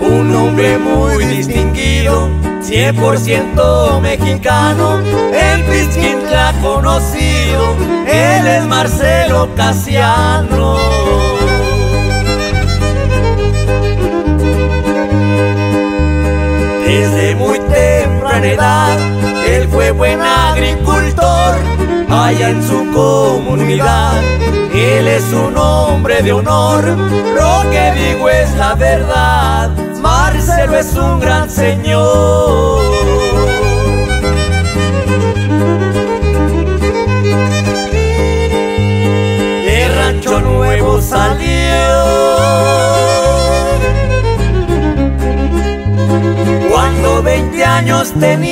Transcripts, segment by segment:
un hombre muy distinguido, 100% mexicano, el Pizquintla conocido, él es Marcelo Casiano. Desde muy temprana edad, él fue buen agricultor, allá en su comunidad él es un hombre de honor, lo que digo es la verdad. Marcelo es un gran señor. De Rancho Nuevo salió. Cuando 20 años tenía.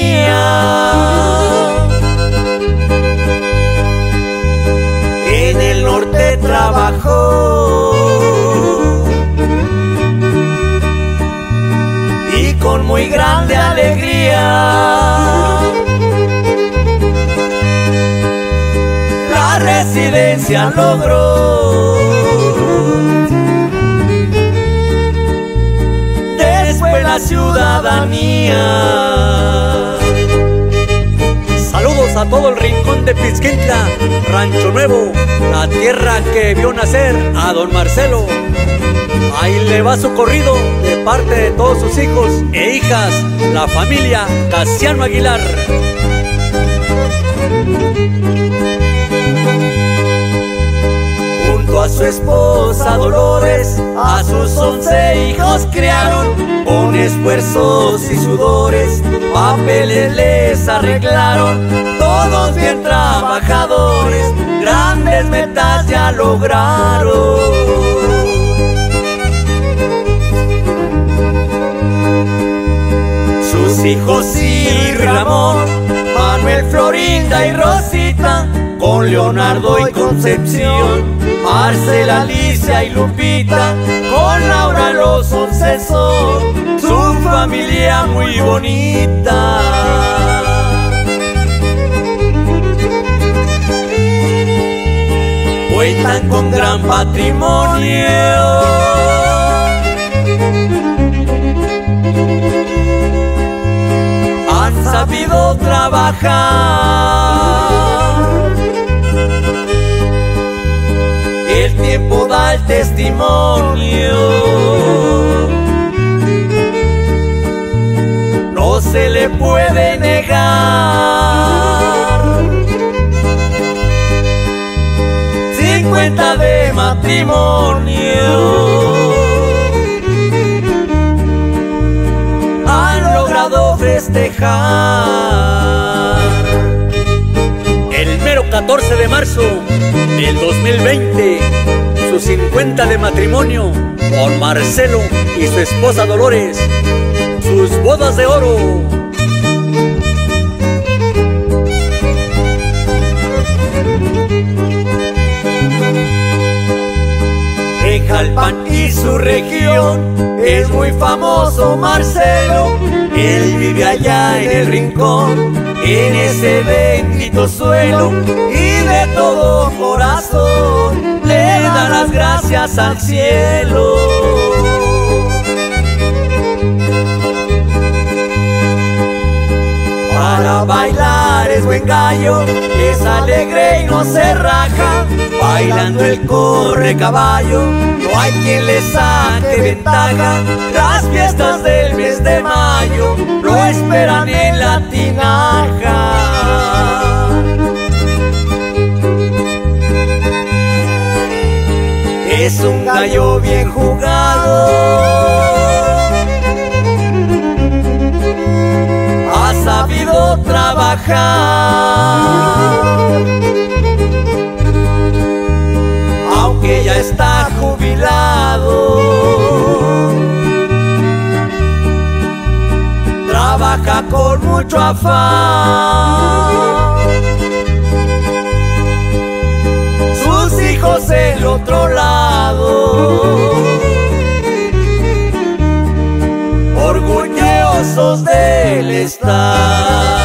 Con muy grande alegría la residencia logró. Después la ciudadanía a todo el rincón de Pizquintla, Rancho Nuevo, la tierra que vio nacer a don Marcelo. Ahí le va su corrido de parte de todos sus hijos e hijas, la familia Casiano Aguilar. A su esposa Dolores, a sus once hijos criaron con esfuerzos y sudores, papeles les arreglaron todos bien trabajadores, grandes metas ya lograron. Sus hijos y Ramón, Manuel, Florinda y Rosita, con Leonardo y Concepción, Marcela, Alicia y Lupita, con Laura los once son, su familia muy bonita. cuentan con gran patrimonio. Han sabido trabajar. Tiempo da el testimonio. No se le puede negar. cuenta de matrimonio. Han logrado festejar. El mero 14 de marzo del 2020, su 50 de matrimonio con Marcelo y su esposa Dolores, sus bodas de oro. Jalpan y su región es muy famoso Marcelo. Él vive allá en el rincón, en ese bendito suelo y de todo corazón las gracias al cielo. Para bailar es buen gallo, es alegre y no se raja bailando el corre caballo, no hay quien le saque ventaja. Las fiestas del mes de mayo lo esperan en la tinaja. Es un gallo bien jugado. Ha sabido trabajar que ya está jubilado. Trabaja con mucho afán. Hijos el otro lado. Orgullosos del estar.